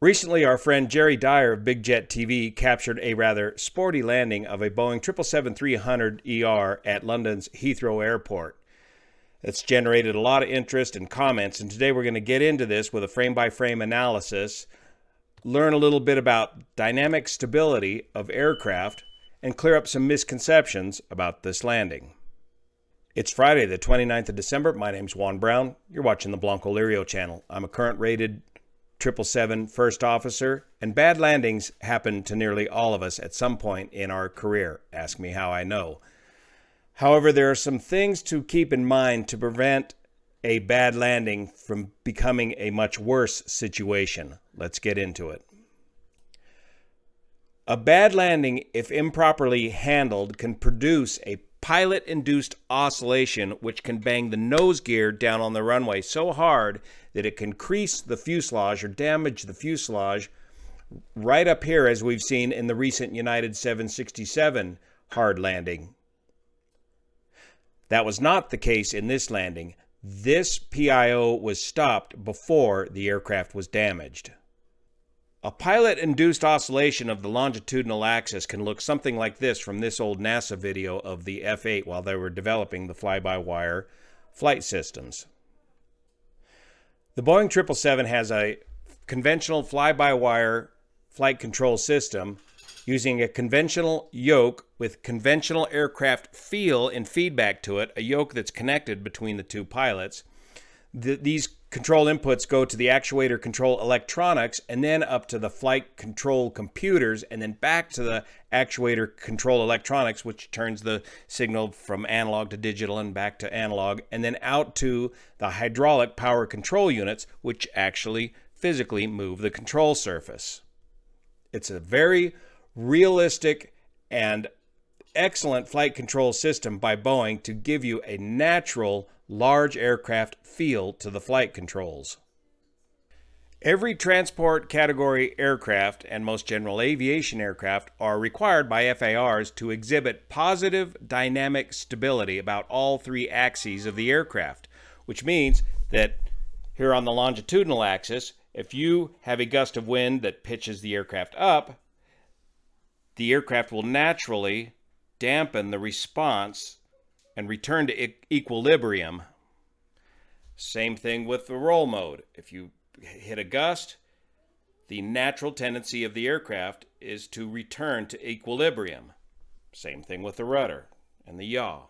Recently, our friend Jerry Dyer of Big Jet TV captured a rather sporty landing of a Boeing 777-300ER at London's Heathrow Airport. It's generated a lot of interest and comments, and today we're going to get into this with a frame-by-frame analysis, learn a little bit about dynamic stability of aircraft, and clear up some misconceptions about this landing. It's Friday, the 29th of December. My name's Juan Brown. You're watching the Blancolirio channel. I'm a current rated 777 first officer, and bad landings happen to nearly all of us at some point in our career. Ask me how I know. However, there are some things to keep in mind to prevent a bad landing from becoming a much worse situation. Let's get into it. A bad landing, if improperly handled, can produce a pilot induced oscillation which can bang the nose gear down on the runway so hard that it can crease the fuselage or damage the fuselage right up here as we've seen in the recent United 767 hard landing. That was not the case in this landing. This PIO was stopped before the aircraft was damaged. A pilot-induced oscillation of the longitudinal axis can look something like this from this old NASA video of the F-8 while they were developing the fly-by-wire flight systems. The Boeing 777 has a conventional fly-by-wire flight control system using a conventional yoke with conventional aircraft feel and feedback to it, a yoke that's connected between the two pilots. The, these control inputs go to the actuator control electronics and then up to the flight control computers and then back to the actuator control electronics which turns the signal from analog to digital and back to analog and then out to the hydraulic power control units which actually physically move the control surface. It's a very realistic and excellent flight control system by Boeing to give you a natural large aircraft feel to the flight controls. Every transport category aircraft and most general aviation aircraft are required by FARs to exhibit positive dynamic stability about all three axes of the aircraft, which means that here on the longitudinal axis, if you have a gust of wind that pitches the aircraft up, the aircraft will naturally dampen the response and return to equilibrium. Same thing with the roll mode. If you hit a gust, the natural tendency of the aircraft is to return to equilibrium. Same thing with the rudder and the yaw.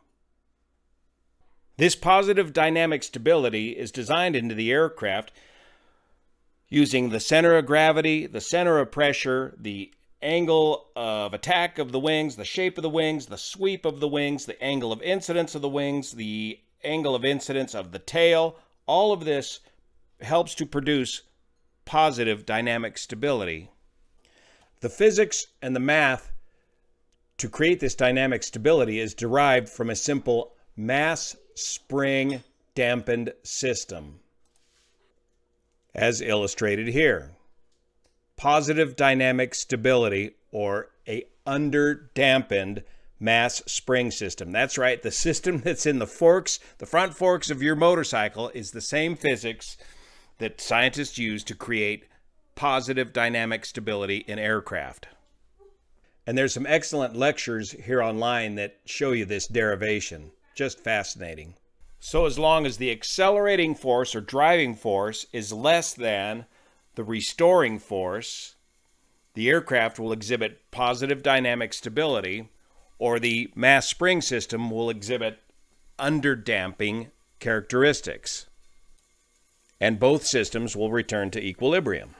This positive dynamic stability is designed into the aircraft using the center of gravity, the center of pressure, the angle of attack of the wings, the shape of the wings, the sweep of the wings, the angle of incidence of the wings, the angle of incidence of the tail. All of this helps to produce positive dynamic stability. The physics and the math to create this dynamic stability is derived from a simple mass spring dampened system, as illustrated here positive dynamic stability or a under-dampened mass spring system. That's right, the system that's in the forks, the front forks of your motorcycle is the same physics that scientists use to create positive dynamic stability in aircraft. And there's some excellent lectures here online that show you this derivation. Just fascinating. So as long as the accelerating force or driving force is less than the restoring force, the aircraft will exhibit positive dynamic stability, or the mass spring system will exhibit underdamping characteristics. And both systems will return to equilibrium.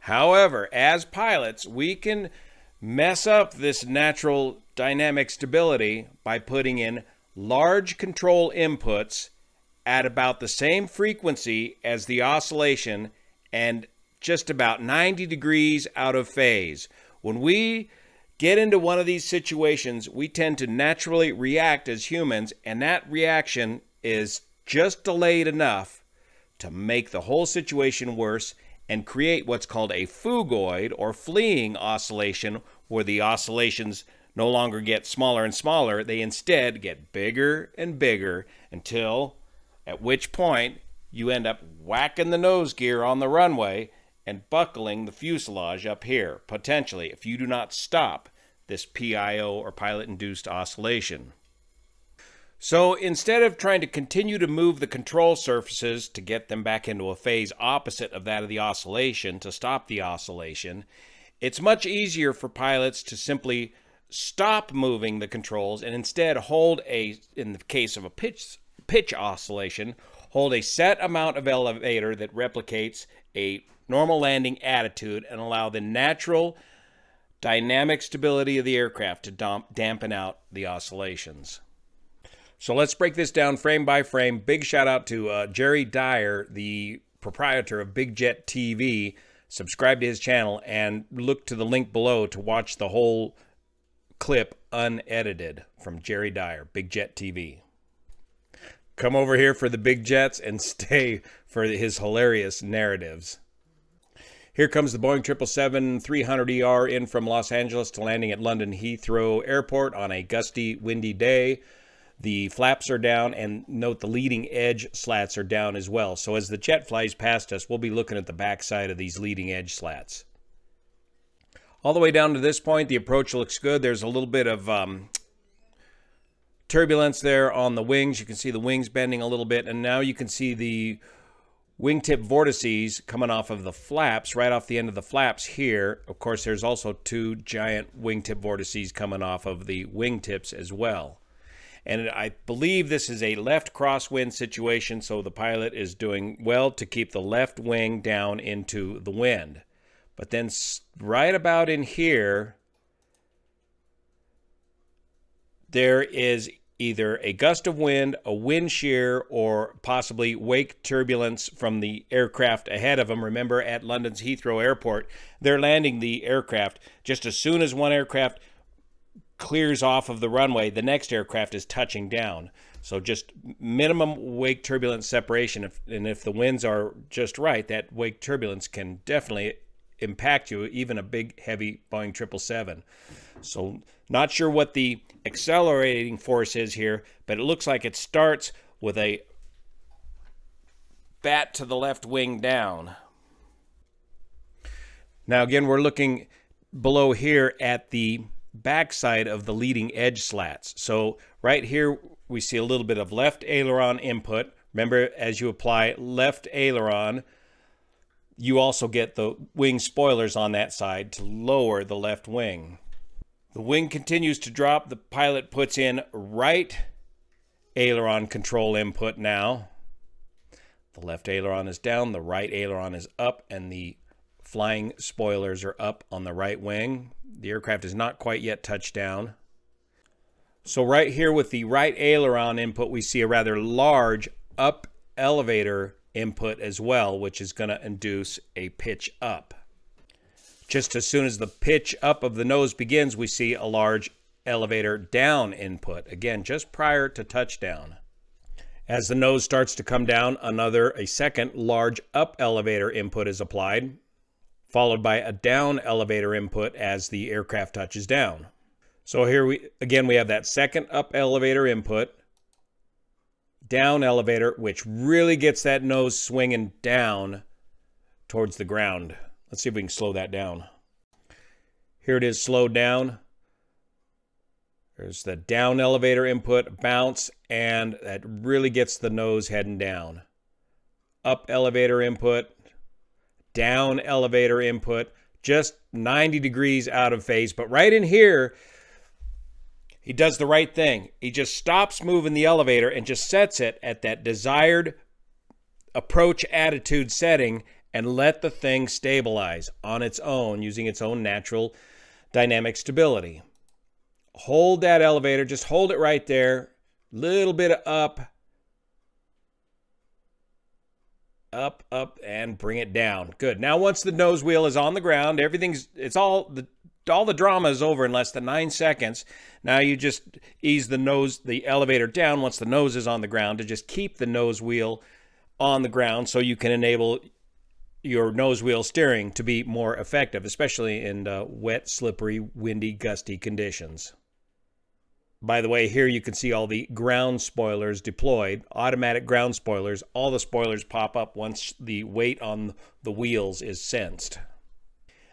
However, as pilots, we can mess up this natural dynamic stability by putting in large control inputs at about the same frequency as the oscillation and just about 90 degrees out of phase. When we get into one of these situations, we tend to naturally react as humans, and that reaction is just delayed enough to make the whole situation worse and create what's called a phugoid or fleeing oscillation, where the oscillations no longer get smaller and smaller, they instead get bigger and bigger until at which point you end up whacking the nose gear on the runway and buckling the fuselage up here, potentially, if you do not stop this PIO or pilot induced oscillation. So instead of trying to continue to move the control surfaces to get them back into a phase opposite of that of the oscillation to stop the oscillation, it's much easier for pilots to simply stop moving the controls and instead hold a, in the case of a pitch, pitch oscillation, hold a set amount of elevator that replicates a normal landing attitude and allow the natural dynamic stability of the aircraft to dampen out the oscillations. So let's break this down frame by frame. Big shout out to uh, Jerry Dyer, the proprietor of Big Jet TV. Subscribe to his channel and look to the link below to watch the whole clip unedited from Jerry Dyer, Big Jet TV. Come over here for the big jets and stay for his hilarious narratives. Here comes the Boeing 777-300ER in from Los Angeles to landing at London Heathrow Airport on a gusty, windy day. The flaps are down, and note the leading edge slats are down as well. So as the jet flies past us, we'll be looking at the backside of these leading edge slats. All the way down to this point, the approach looks good. There's a little bit of um, turbulence there on the wings. You can see the wings bending a little bit, and now you can see the wingtip vortices coming off of the flaps, right off the end of the flaps here. Of course, there's also two giant wingtip vortices coming off of the wingtips as well. And I believe this is a left crosswind situation, so the pilot is doing well to keep the left wing down into the wind. But then right about in here, there is either a gust of wind, a wind shear, or possibly wake turbulence from the aircraft ahead of them. Remember, at London's Heathrow Airport, they're landing the aircraft. Just as soon as one aircraft clears off of the runway, the next aircraft is touching down. So just minimum wake turbulence separation. If, and if the winds are just right, that wake turbulence can definitely impact you, even a big, heavy Boeing 777. So not sure what the accelerating force is here, but it looks like it starts with a bat to the left wing down. Now again, we're looking below here at the backside of the leading edge slats. So right here, we see a little bit of left aileron input. Remember, as you apply left aileron, you also get the wing spoilers on that side to lower the left wing. The wing continues to drop. The pilot puts in right aileron control input now. The left aileron is down, the right aileron is up, and the flying spoilers are up on the right wing. The aircraft is not quite yet touched down. So right here with the right aileron input, we see a rather large up elevator input as well, which is going to induce a pitch up. Just as soon as the pitch up of the nose begins, we see a large elevator down input, again, just prior to touchdown. As the nose starts to come down, another, a second large up elevator input is applied followed by a down elevator input as the aircraft touches down. So here we again we have that second up elevator input, down elevator, which really gets that nose swinging down towards the ground. Let's see if we can slow that down. Here it is slowed down. There's the down elevator input, bounce, and that really gets the nose heading down. Up elevator input, down elevator input, just 90 degrees out of phase. But right in here, he does the right thing. He just stops moving the elevator and just sets it at that desired approach attitude setting and let the thing stabilize on its own using its own natural dynamic stability. Hold that elevator, just hold it right there. Little bit up, up, up, and bring it down. Good. Now, once the nose wheel is on the ground, everything's, it's all, the all the drama is over in less than nine seconds. Now you just ease the nose, the elevator down once the nose is on the ground to just keep the nose wheel on the ground so you can enable your nose wheel steering to be more effective, especially in uh, wet, slippery, windy, gusty conditions. By the way, here you can see all the ground spoilers deployed, automatic ground spoilers. All the spoilers pop up once the weight on the wheels is sensed.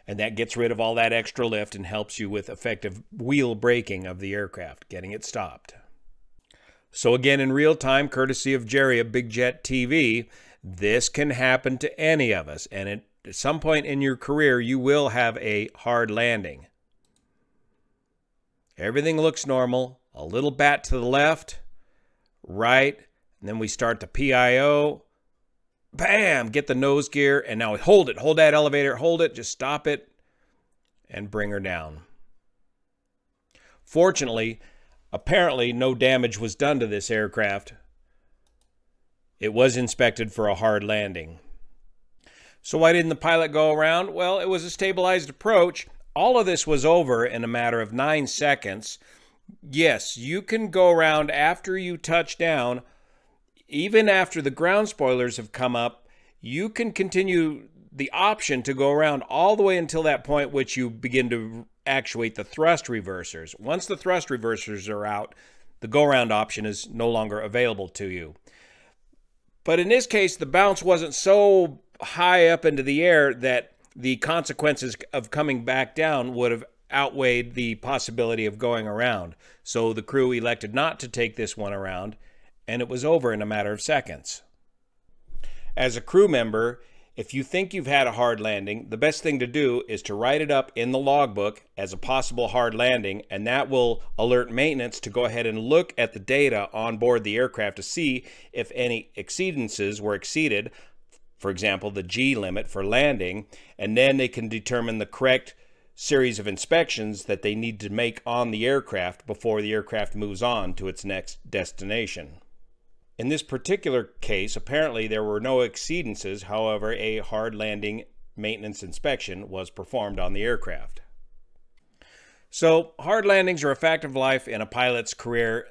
And that gets rid of all that extra lift and helps you with effective wheel braking of the aircraft, getting it stopped. So, again, in real time, courtesy of Jerry of Big Jet TV, this can happen to any of us. And at some point in your career, you will have a hard landing. Everything looks normal. A little bat to the left, right, and then we start the PIO. Bam! Get the nose gear, and now hold it. Hold that elevator. Hold it. Just stop it and bring her down. Fortunately, apparently no damage was done to this aircraft. It was inspected for a hard landing. So why didn't the pilot go around? Well, it was a stabilized approach. All of this was over in a matter of nine seconds. Yes, you can go around after you touch down, even after the ground spoilers have come up, you can continue the option to go around all the way until that point which you begin to actuate the thrust reversers. Once the thrust reversers are out, the go around option is no longer available to you. But in this case, the bounce wasn't so high up into the air that the consequences of coming back down would have outweighed the possibility of going around. So the crew elected not to take this one around, and it was over in a matter of seconds. As a crew member, if you think you've had a hard landing, the best thing to do is to write it up in the logbook as a possible hard landing, and that will alert maintenance to go ahead and look at the data on board the aircraft to see if any exceedances were exceeded for example, the G limit for landing, and then they can determine the correct series of inspections that they need to make on the aircraft before the aircraft moves on to its next destination. In this particular case, apparently there were no exceedances, however, a hard landing maintenance inspection was performed on the aircraft. So, hard landings are a fact of life in a pilot's career.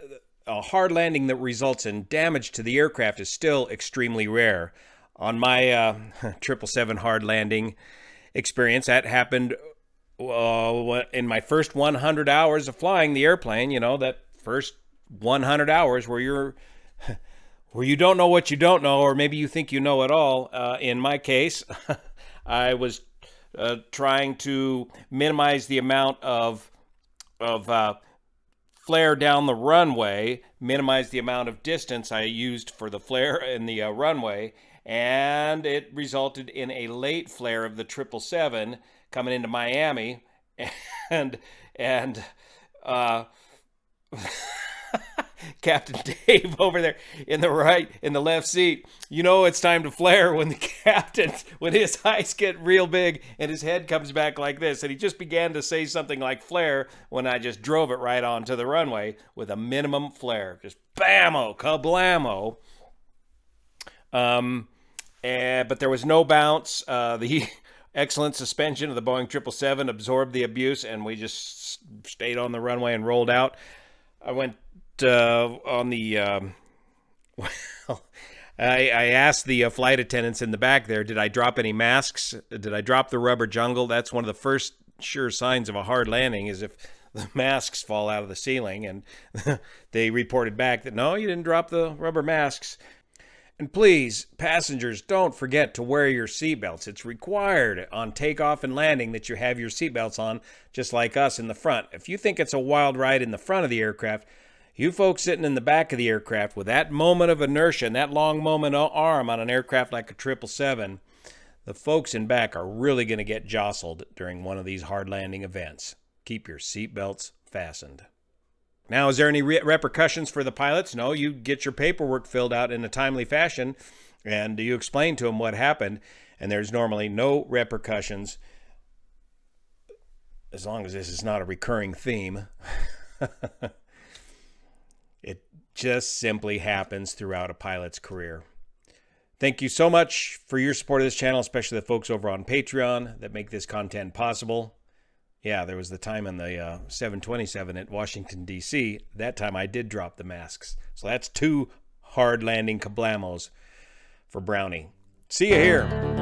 A hard landing that results in damage to the aircraft is still extremely rare on my uh, 777 hard landing experience, that happened uh, in my first 100 hours of flying the airplane. You know, that first 100 hours where you're where you don't know what you don't know, or maybe you think you know it all. Uh, in my case, I was uh, trying to minimize the amount of of uh, flare down the runway, minimize the amount of distance I used for the flare in the uh, runway, and it resulted in a late flare of the 777 coming into Miami, and and uh, Captain Dave over there in the right in the left seat. You know it's time to flare when the captain when his eyes get real big and his head comes back like this. And he just began to say something like flare when I just drove it right onto the runway with a minimum flare. Just bammo, kablamo. Um, and, but there was no bounce. Uh, the excellent suspension of the Boeing 777 absorbed the abuse, and we just stayed on the runway and rolled out. I went uh, on the. Um, well, I, I, asked the uh, flight attendants in the back there, did I drop any masks? Did I drop the rubber jungle? That's one of the first sure signs of a hard landing is if the masks fall out of the ceiling. And they reported back that no, you didn't drop the rubber masks. And please, passengers, don't forget to wear your seatbelts. It's required on takeoff and landing that you have your seatbelts on, just like us in the front. If you think it's a wild ride in the front of the aircraft, you folks sitting in the back of the aircraft with that moment of inertia and that long moment of arm on an aircraft like a 777, the folks in back are really going to get jostled during one of these hard landing events. Keep your seatbelts fastened. Now, is there any re- repercussions for the pilots? No, you get your paperwork filled out in a timely fashion and you explain to them what happened, and there's normally no repercussions as long as this is not a recurring theme. just simply happens throughout a pilot's career. Thank you so much for your support of this channel, especially the folks over on Patreon that make this content possible. Yeah, there was the time in the uh, 727 at Washington, D.C. That time I did drop the masks. So that's two hard landing kablamos for Brownie. See you here.